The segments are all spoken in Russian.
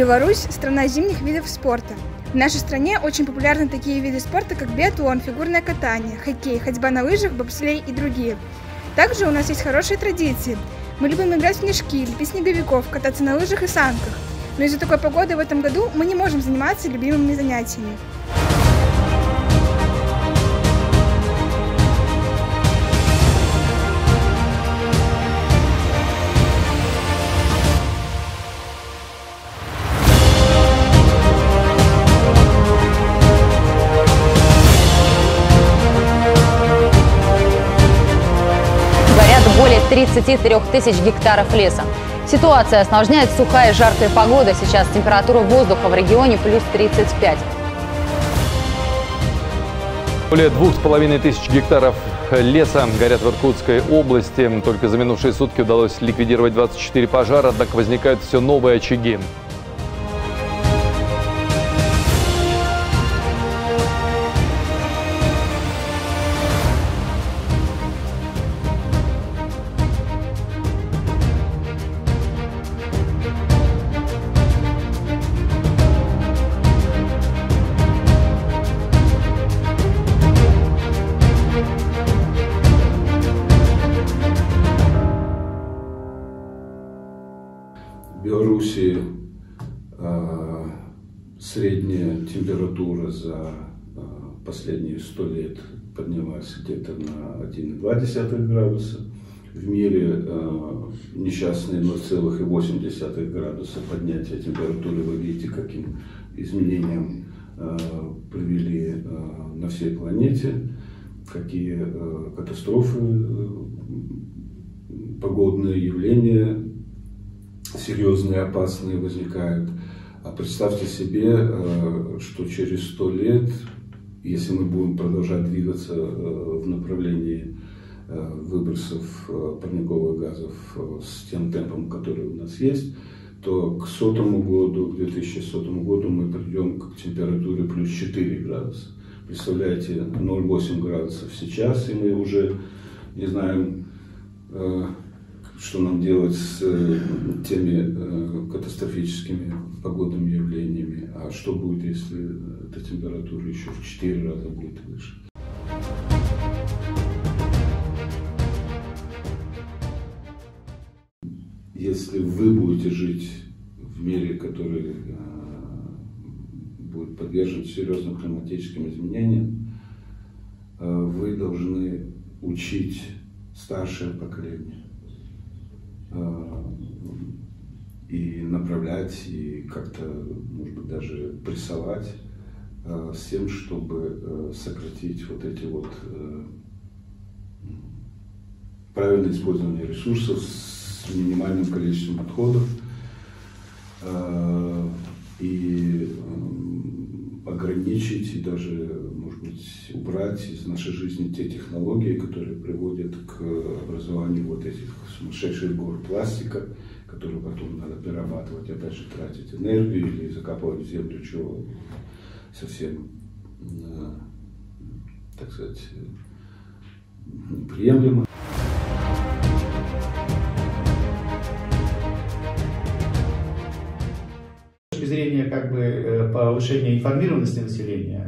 Беларусь – страна зимних видов спорта. В нашей стране очень популярны такие виды спорта, как биатлон, фигурное катание, хоккей, ходьба на лыжах, бобслей и другие. Также у нас есть хорошие традиции. Мы любим играть в снежки, лепить снеговиков, кататься на лыжах и санках. Но из-за такой погоды в этом году мы не можем заниматься любимыми занятиями. 33 тысяч гектаров леса. Ситуация осложняет сухая и жаркая погода. Сейчас температура воздуха в регионе плюс 35. Более двух с половиной тысяч гектаров леса горят в Иркутской области. Только за минувшие сутки удалось ликвидировать 24 пожара, однако возникают все новые очаги. В Беларуси э, средняя температура за э, последние сто лет поднялась где-то на 1,2 градуса. В мире э, несчастные 0,8 градуса поднятия температуры. Вы видите, каким изменениям э, привели э, на всей планете, какие э, катастрофы, э, погодные явления серьезные, опасные возникают. А представьте себе, э, что через сто лет, если мы будем продолжать двигаться э, в направлении э, выбросов парниковых газов с тем темпом, который у нас есть, то к сотому году, к 2100 году мы придем к температуре плюс 4 градуса. Представляете, 0,8 градусов сейчас, и мы уже не знаем, что нам делать с теми э, катастрофическими погодными явлениями, а что будет, если эта температура еще в 4 раза будет выше. Если вы будете жить в мире, который э, будет подвержен серьезным климатическим изменениям, э, вы должны учить старшее поколение и направлять, и как-то, может быть, даже прессовать э, с тем, чтобы э, сократить вот эти вот э, правильное использование ресурсов с минимальным количеством отходов и ограничить и даже, может быть, убрать из нашей жизни те технологии, которые приводят к образованию вот этих сумасшедших гор пластика, которые потом надо перерабатывать, опять же тратить энергию или закапывать в землю, чего совсем, так сказать, неприемлемо. С точки зрения как бы повышения информированности населения,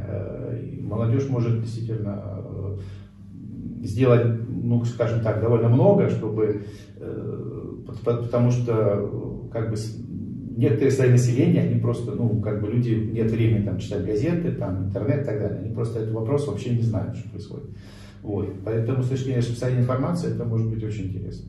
молодежь может действительно сделать, ну, скажем так, довольно много, чтобы, потому что как бы некоторые слои населения, они просто, ну, как бы люди, нет времени там читать газеты, там, интернет и так далее, они просто этот вопрос вообще не знают, что происходит. Вот. Поэтому с точки зрения распространения информации это может быть очень интересно.